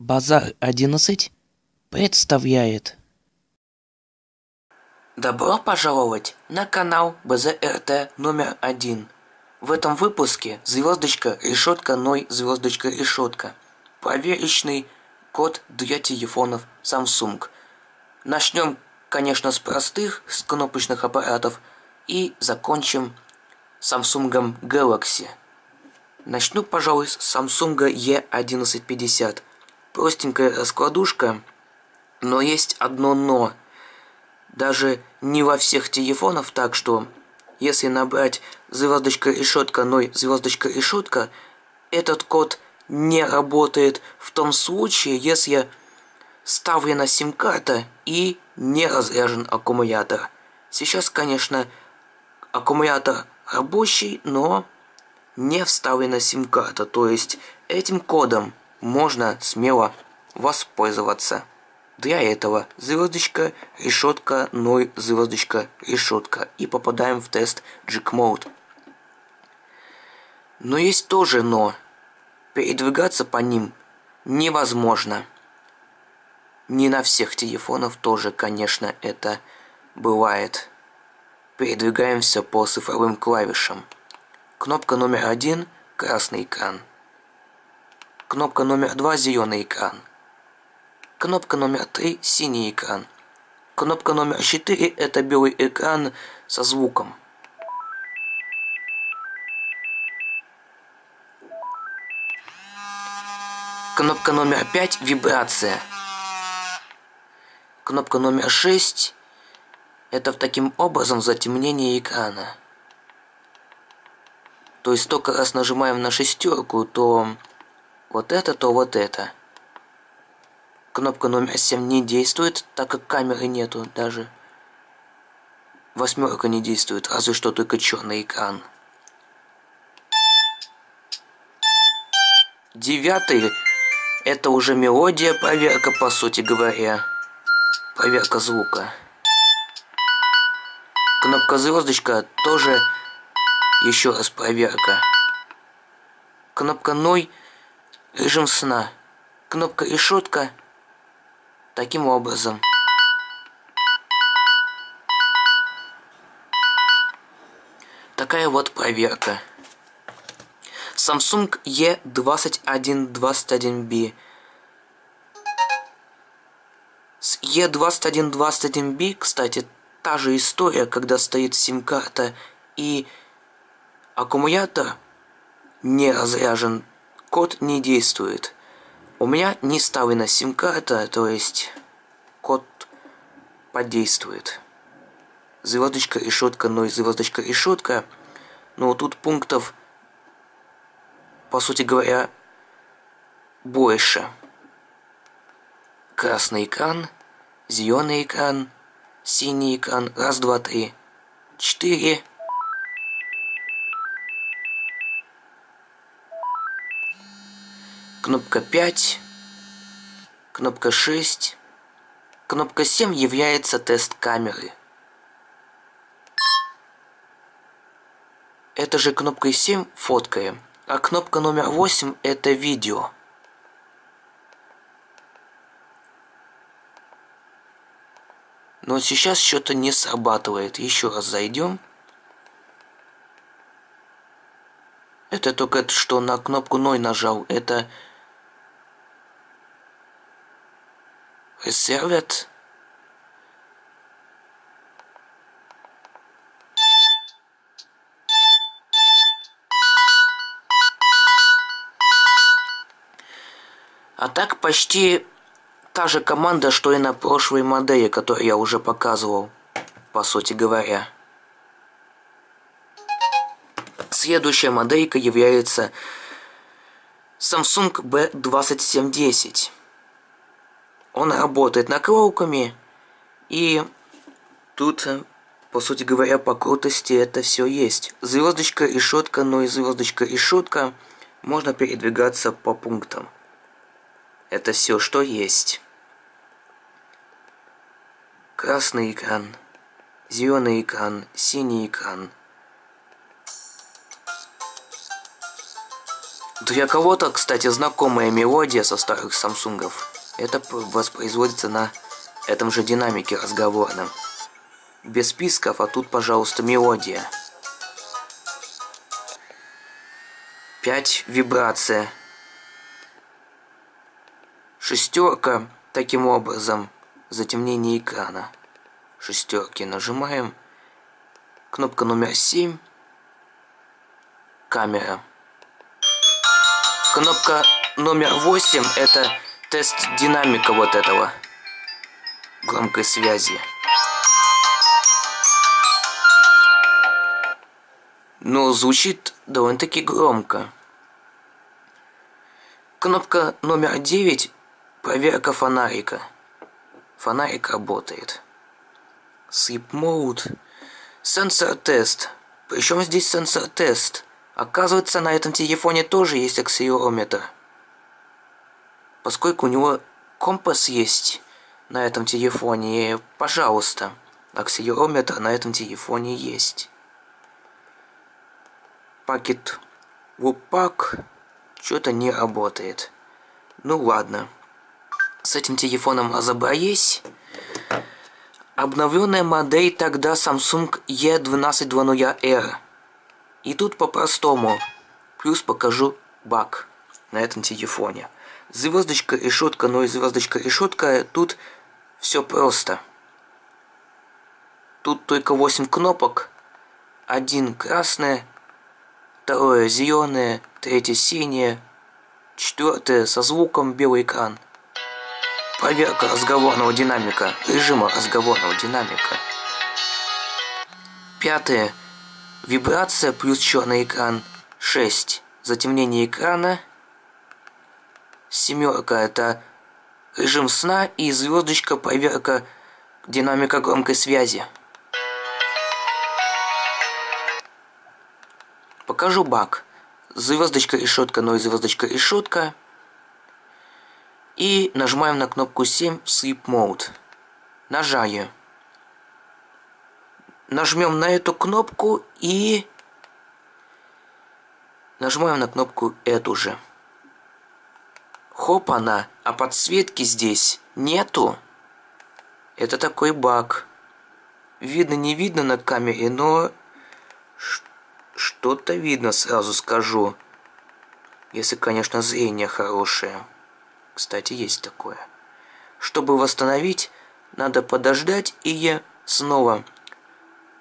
Базар 11 представляет. Добро пожаловать на канал БЗРТ номер один. В этом выпуске звездочка, решетка, ной, звездочка, решетка. Проверочный код для телефонов Samsung. Начнем, конечно, с простых, с кнопочных аппаратов и закончим Samsung Galaxy. Начну, пожалуй, с Samsung E1150. Простенькая раскладушка, но есть одно но. Даже не во всех телефонах так, что если набрать звездочка решетка 0 звездочка решетка, этот код не работает в том случае, если ставлена сим-карта и не разряжен аккумулятор. Сейчас, конечно, аккумулятор рабочий, но не вставлена сим-карта, то есть этим кодом можно смело воспользоваться. Для этого звездочка, решетка, 0, звездочка, решетка. И попадаем в тест Jig Mode. Но есть тоже но. Передвигаться по ним невозможно. Не на всех телефонах тоже, конечно, это бывает. Передвигаемся по цифровым клавишам. Кнопка номер один – красный экран. Кнопка номер два – зеленый экран. Кнопка номер три – синий экран. Кнопка номер четыре – это белый экран со звуком. Кнопка номер пять – вибрация. Кнопка номер шесть – это таким образом затемнение экрана. То есть только раз нажимаем на шестерку, то вот это, то вот это. Кнопка номер 7 не действует, так как камеры нету даже. Восьмерка не действует, разве что только черный экран. Девятый – это уже мелодия, проверка, по сути говоря. Проверка звука. Кнопка звездочка тоже еще раз проверка. Кнопка ной – Режим сна. Кнопка решетка. Таким образом. Такая вот проверка. Samsung E2121B. С E2121B, кстати, та же история, когда стоит сим-карта и аккумулятор не разряжен код не действует. У меня не вставлена сим-карта, то есть код подействует. Звездочка, решетка, ну и звездочка, решетка. Но тут пунктов, по сути говоря, больше. Красный экран, зеленый экран, синий экран, раз, два, три, четыре, кнопка 5, кнопка 6, кнопка 7 является тест камеры. Это же кнопкой 7 фоткаем, а кнопка номер 8 это видео. Но сейчас что-то не срабатывает. Еще раз зайдем. Это только что на кнопку 0 нажал. Это Сервет. А так почти та же команда, что и на прошлой модели, которую я уже показывал, по сути говоря. Следующая моделька является Samsung B2710. Он работает наколками, и тут, по сути говоря, по крутости это все есть. Звездочка, решетка, но и звездочка, решетка. Можно передвигаться по пунктам. Это все, что есть. Красный экран, зеленый экран, синий экран. Для кого-то, кстати, знакомая мелодия со старых Самсунгов. Это воспроизводится на этом же динамике разговорном. Без списков, а тут, пожалуйста, мелодия. 5 вибрация. Шестерка, таким образом, затемнение экрана. Шестерки нажимаем. Кнопка номер 7. Камера. Кнопка номер 8 это тест динамика вот этого громкой связи. Но звучит довольно-таки громко. Кнопка номер 9 проверка фонарика. Фонарик работает. Sleep Mode. Сенсор тест. Причем здесь сенсор тест? Оказывается, на этом телефоне тоже есть акселерометр. Поскольку у него компас есть на этом телефоне, пожалуйста, акселерометр на этом телефоне есть. Пакет Вупак что-то не работает. Ну ладно. С этим телефоном разобрались. Обновленная модель тогда Samsung E1220R. И тут по-простому. Плюс покажу баг на этом телефоне. Звездочка, решетка, но и звездочка, решетка. Тут все просто. Тут только 8 кнопок. Один красная, второе зеленое, третье синее, четвертое со звуком белый экран. Проверка разговорного динамика, режима разговорного динамика. Пятое Вибрация плюс черный экран 6. Затемнение экрана. Семерка это режим сна и звездочка проверка динамика громкой связи. Покажу баг. Звездочка решетка, но и звездочка решетка. И нажимаем на кнопку 7 Sleep Mode. Нажаю нажмем на эту кнопку и нажимаем на кнопку эту же. Хоп, она, а подсветки здесь нету. Это такой баг. Видно, не видно на камере, но что-то видно, сразу скажу. Если, конечно, зрение хорошее. Кстати, есть такое. Чтобы восстановить, надо подождать и снова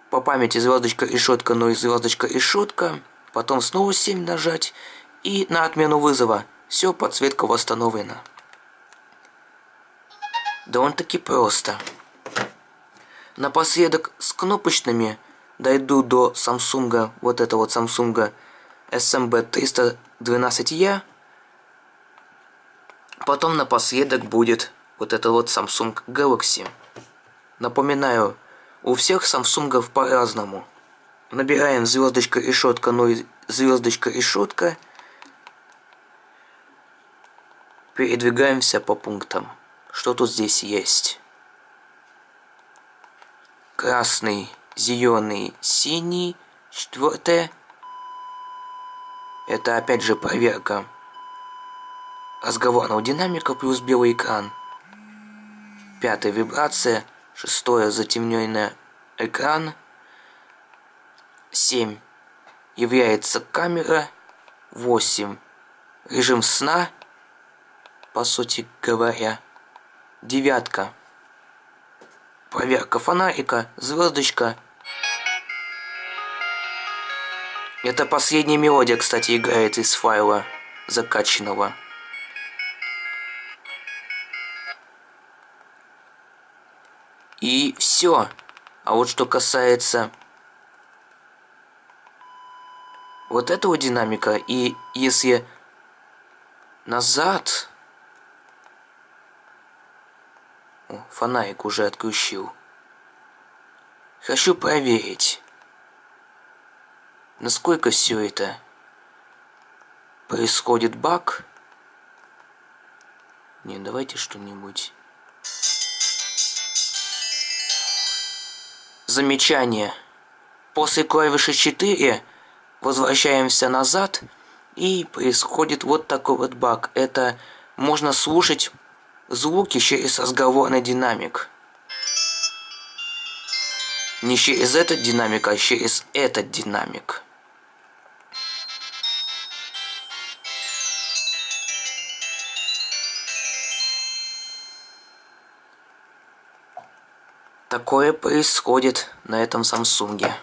по памяти звездочка решетка, ну и звездочка решетка. Потом снова 7 нажать. И на отмену вызова. Все, подсветка восстановлена. Довольно-таки просто. Напоследок с кнопочными дойду до Samsung, вот этого вот Samsung SMB312E. Потом напоследок будет вот это вот Samsung Galaxy. Напоминаю, у всех самсунгов по-разному. Набираем звездочка решетка, ну и звездочка решетка. Передвигаемся по пунктам. Что тут здесь есть? Красный, зеленый, синий. Четвертое. Это опять же проверка разговорного динамика плюс белый экран. Пятая вибрация – Шестое. Затемненный экран. Семь. Является камера. Восемь. Режим сна. По сути говоря. Девятка. Проверка фонарика. Звездочка. Это последняя мелодия, кстати, играет из файла закачанного. И все. А вот что касается вот этого динамика, и если назад... фонарик уже отключил. Хочу проверить, насколько все это происходит баг. Не, давайте что-нибудь Замечание. После клавиши 4 возвращаемся назад И происходит вот такой вот баг. Это можно слушать звуки через разговорный динамик. Не через этот динамик, а через этот динамик. Такое происходит на этом Самсунге.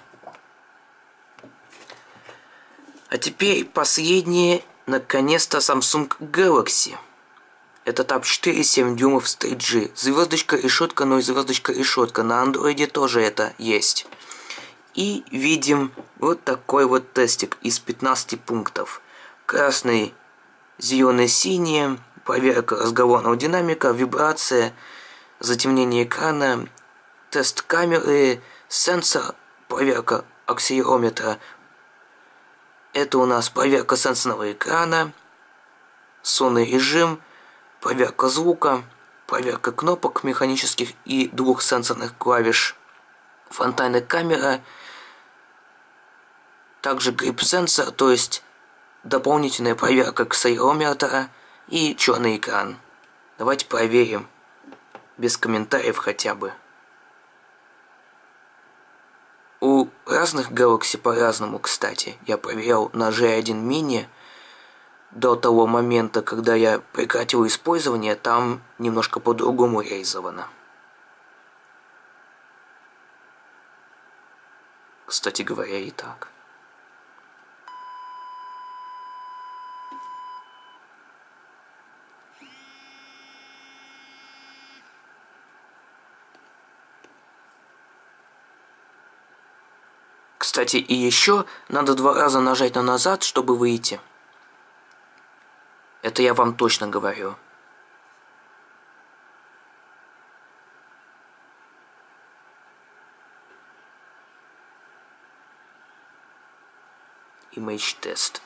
А теперь последнее, наконец-то Samsung Galaxy. Это Tab 4 7 дюймов с 3G. Звездочка, решетка, но и звездочка, решетка. На андроиде тоже это есть. И видим вот такой вот тестик из 15 пунктов. Красный, зеленый, синий, проверка разговорного динамика, вибрация, затемнение экрана, тест камеры, сенсор, проверка акселерометра. Это у нас проверка сенсорного экрана, сонный режим, проверка звука, проверка кнопок механических и двух сенсорных клавиш, фронтальная камера, также грип-сенсор, то есть дополнительная проверка акселерометра и черный экран. Давайте проверим, без комментариев хотя бы. У разных Galaxy по-разному, кстати. Я проверял на G1 Mini до того момента, когда я прекратил использование, там немножко по-другому реализовано. Кстати говоря, и так. Кстати, и еще надо два раза нажать на назад, чтобы выйти. Это я вам точно говорю. Image test.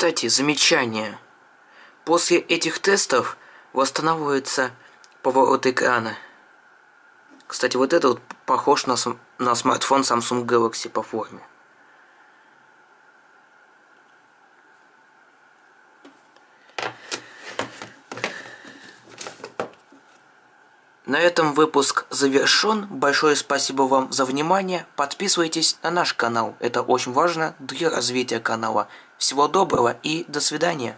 Кстати, замечание. После этих тестов восстанавливается поворот экрана. Кстати, вот это вот похож на, на смартфон Samsung Galaxy по форме. На этом выпуск завершен. Большое спасибо вам за внимание. Подписывайтесь на наш канал. Это очень важно для развития канала. Всего доброго и до свидания.